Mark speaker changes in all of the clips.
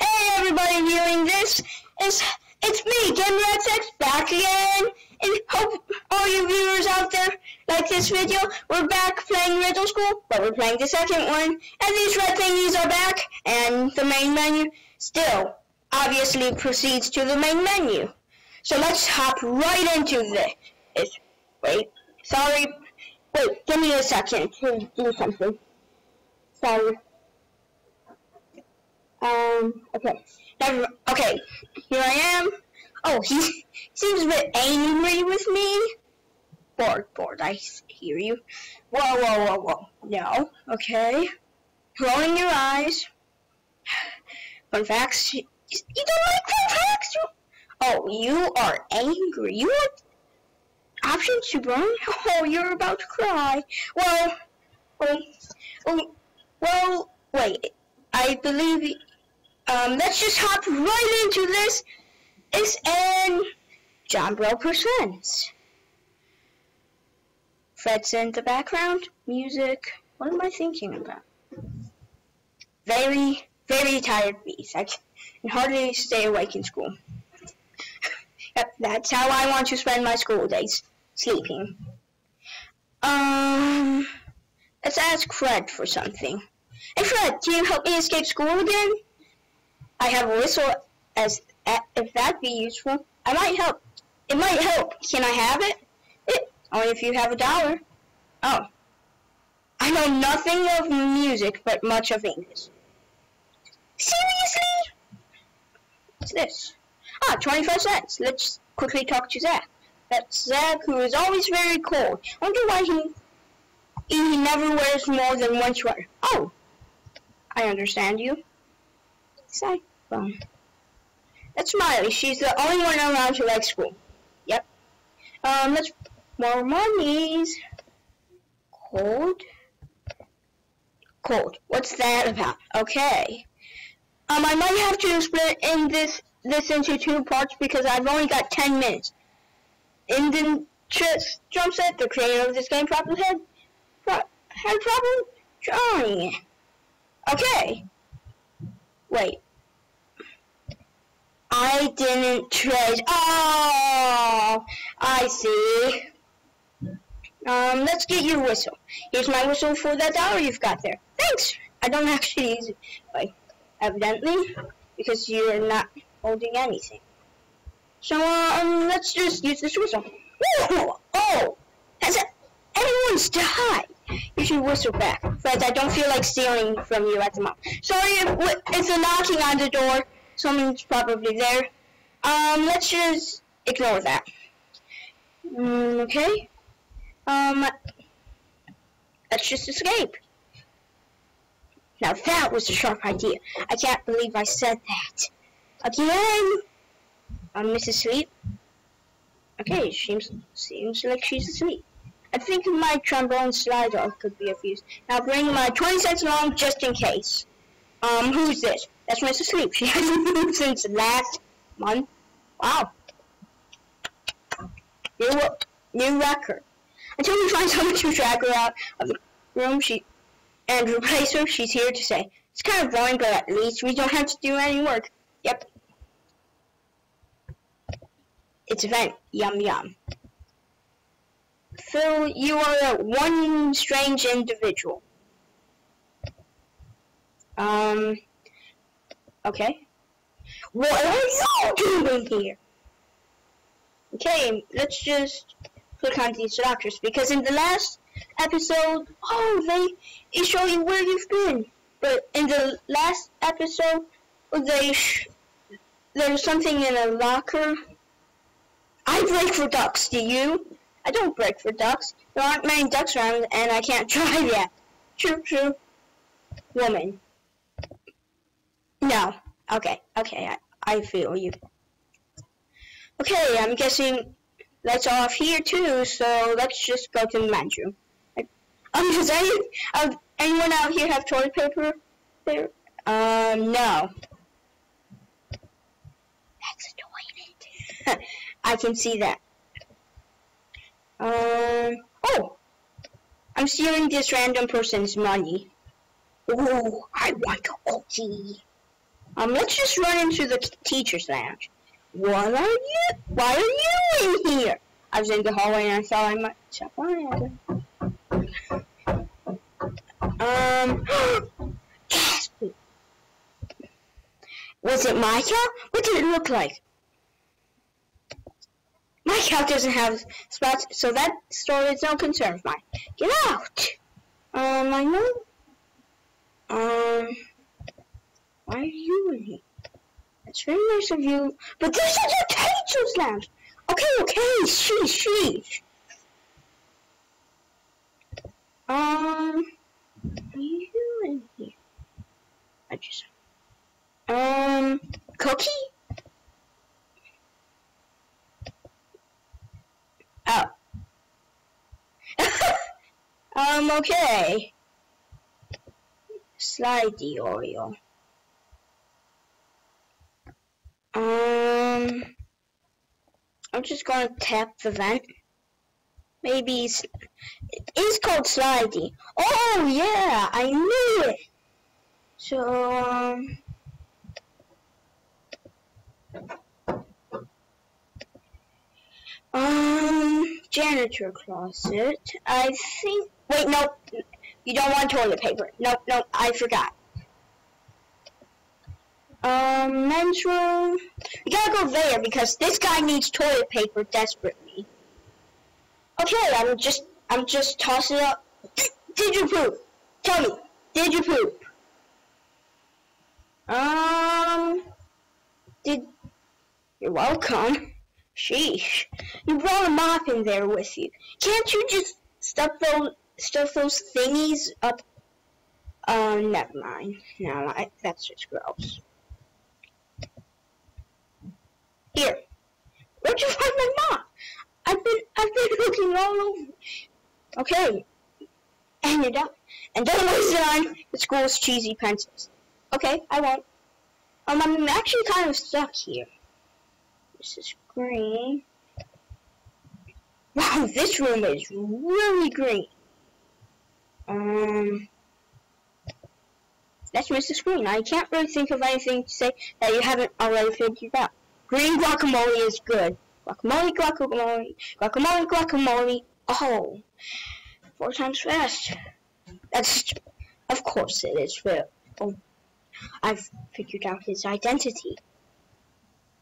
Speaker 1: Hey everybody viewing this is it's me, GamerXX, back again. And hope all you viewers out there like this video. We're back playing Riddle School, but we're playing the second one. And these red thingies are back, and the main menu still obviously proceeds to the main menu. So let's hop right into this. Wait, sorry. Wait, give me a second to do something. Sorry. Um, okay. Never, okay, here I am. Oh, he seems a bit angry with me. Bored, bored, I hear you. Whoa, whoa, whoa, whoa. No, okay. Rolling your eyes. Fun facts. You don't like fun facts? Oh, you are angry. You want options to burn? Oh, you're about to cry. Well, well, well, well wait. I believe um, let's just hop right into this. It's and JonBro presents. Phred's in the background. Music. What am I thinking about? Very, very tired beast. I can hardly stay awake in school. yep, that's how I want to spend my school days. Sleeping. Um, let's ask Phred for something. Hey Phred, can you help me escape school again? I have a whistle as if that'd be useful. I might help. It might help. Can I have it? It only if you have a dollar. Oh. I know nothing of music, but much of English. Seriously? What's this? Ah, 25 cents. Let's quickly talk to Zach. That's Zach, who is always very cold. I wonder why he he never wears more than one sweater. Oh, I understand you. Zach. That's Smiley. She's the only one around who likes school. Yep. Um, let's more monies. Cold. Cold. What's that about? Okay. Um, I might have to split in this this into two parts because I've only got ten minutes. Indian Jump set, the creator of this game, problem had pro had problem drawing it. Okay. Wait. I didn't trade. Oh, I see. Um, let's get your whistle. Here's my whistle for that dollar you've got there. Thanks. I don't actually use it, like, evidently, because you're not holding anything. So, um, let's just use this whistle. Ooh, oh, has it, everyone's died. You should whistle back, but I don't feel like stealing from you at the moment. Sorry if it's a knocking on the door someone's probably there. Um, let's just ignore that. Mm, okay. Um, let's just escape. Now that was a sharp idea. I can't believe I said that. Again! Um, Mrs. Sweet. Okay, seems seems like she's asleep. I think my trombone slider could be of use. Now bring my 20 cents along just in case. Um, who's this? That's Mrs. Sleep. She hasn't moved since last month. Wow. New, new record. Until we find someone to drag her out of the room she and replace her, she's here to say, it's kind of boring, but at least we don't have to do any work. Yep. It's event. Yum yum. Phil, you are one strange individual. Um, okay. What are you doing here? Okay, let's just click on these doctors because in the last episode, oh, they, they show you where you've been. But in the last episode, they there's something in a locker. I break for ducks. Do you? I don't break for ducks. There aren't many ducks around, and I can't drive yet. True, true. Woman. No. Okay. Okay. I, I feel you. Okay. I'm guessing that's off here too. So let's just go to the men's room. Um, does any, uh, anyone out here have toilet paper? There? Um, no. That's a toilet. I can see that. Um, oh! I'm stealing this random person's money. Ooh, I want OG. Um, let's just run into the teacher's lounge. What are you? Why are you in here? I was in the hallway and I thought I might step on Um, was it my? What did it look like? My cow doesn't have spots, so that story is no concern of mine. Get out! Um, I know. Um, why are you in here? It's very nice of you, but this is a teacher's lounge. Okay, okay, sheesh, sheesh. Um, are you doing here? I just, um, cookie? Oh. um, okay. Slidey Oreo. Um, I'm just gonna tap the vent. Maybe it is called slidey. Oh yeah, I knew it. So um, um, janitor closet. I think. Wait, no, you don't want toilet paper. Nope, nope, I forgot. Um, men's room. We gotta go there because this guy needs toilet paper desperately. Okay, I'm just, I'm just tossing up. Did you poop? Tell me, did you poop? Um, did, you're welcome. Sheesh, you brought a mop in there with you. Can't you just stuff those, stuff those thingies up? Um, never mind. No, I, that's just gross. Here. Where'd you find my mom? I've been I've been looking all over. Okay. And you're done. And don't waste it on the school's cheesy pencils. Okay, I won't. Um, I'm actually kind of stuck here. This is green. Wow, this room is really green. Um, that's Mrs. Green. I can't really think of anything to say that you haven't already figured out. Green guacamole is good. Guacamole, guacamole, guacamole, guacamole. Oh, four times fast. That's, of course it is Phil. Oh, I've figured out his identity.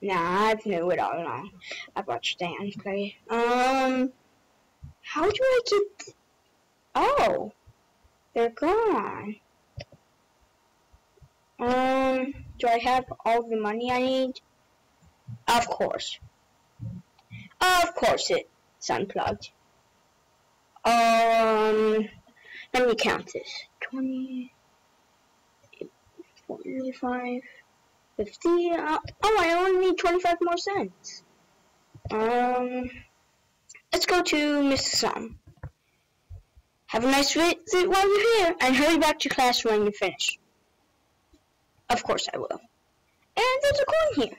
Speaker 1: Nah, I've knew it all along. I've watched Dan play. Um, how do I get... Oh, they're gone. Um, do I have all the money I need? Of course. Of course it's unplugged. Um, let me count this. 20, 45, 50, uh, oh, I only need 25 more cents. Um, let's go to Mr. Sun. Have a nice visit while you're here, and hurry back to class when you finish. Of course I will. And there's a coin here.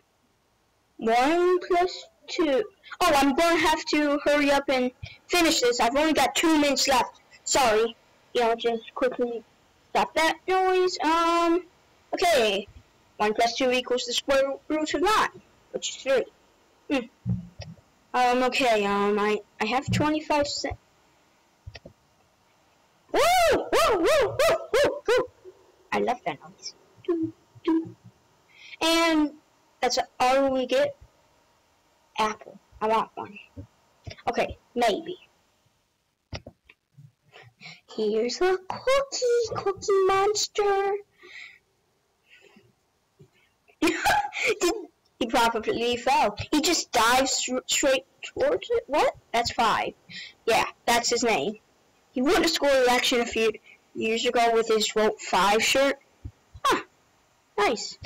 Speaker 1: 1 plus 2. Oh, I'm going to have to hurry up and finish this. I've only got 2 minutes left. Sorry. Yeah, I'll just quickly stop that noise. Um, okay. 1 plus 2 equals the square root of 9, which is 3. Hmm. Um, okay, um, I, I have 25 cents. Woo! Woo! Woo! Woo! Woo! Woo! I love that noise. And that's all we get? Apple. I want one. Okay, maybe. Here's a cookie, cookie monster. he probably fell. He just dives straight towards it. What? That's five. Yeah, that's his name. He won a school election a few years ago with his Vote 5 shirt. Huh. Nice.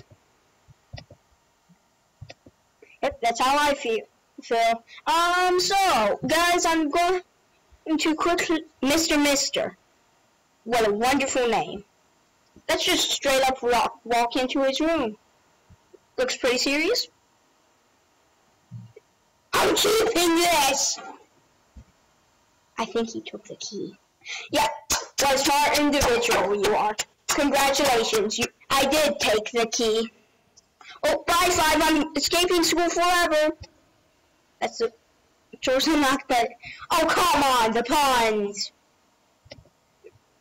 Speaker 1: Yep, that's how I feel. Feel. Um, so, guys, I'm going to quickly... Mr. Mister. What a wonderful name. Let's just straight up walk, walk into his room. Looks pretty serious. I'm keeping this! I think he took the key. Yep, what a smart individual you are. Congratulations, you, I did take the key. Oh, bye, Five. I'm escaping school forever. That's the choice unlocked, but... Oh, come on, the puns.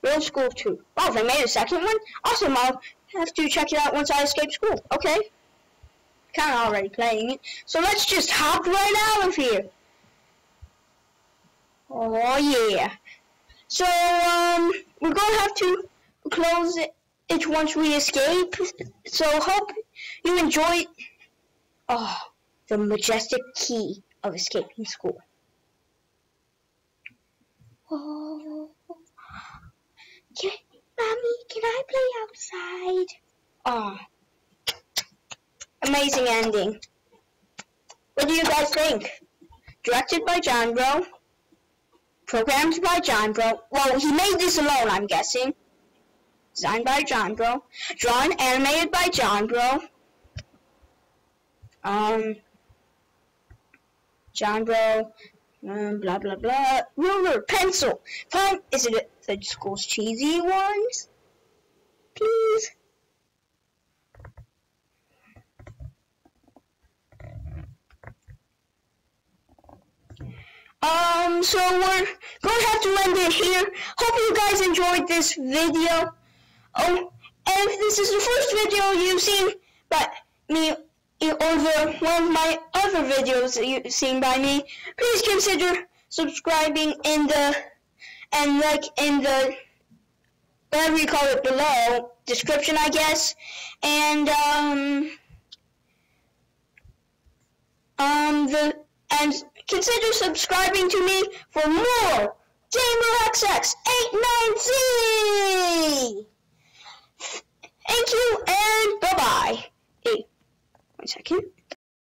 Speaker 1: Real school too. Oh, they made a second one? Awesome, I'll have to check it out once I escape school. Okay. Kind of already playing it. So let's just hop right out of here. Oh, yeah. So, um, we're to have to close it once we escape. So hope you enjoy oh, the majestic key of escaping school. Oh, can, mommy, can I play outside? Oh, amazing ending. What do you guys think? Directed by JonBro. Programmed by JonBro. Well, he made this alone, I'm guessing. Designed by JonBro. Drawn, animated by JonBro. Um, John. Um, blah blah blah. Ruler, pencil. Fine. Is it the school's cheesy ones? Please. Um, so we're going to have to end it here. Hope you guys enjoyed this video. Oh, and if this is the first video you've seen by me over one of my other videos that you've seen by me, please consider subscribing in the and like in the whatever you call it below description, I guess, and um um the and consider subscribing to me for more GamerXX89Z. Thank you and bye bye. One second.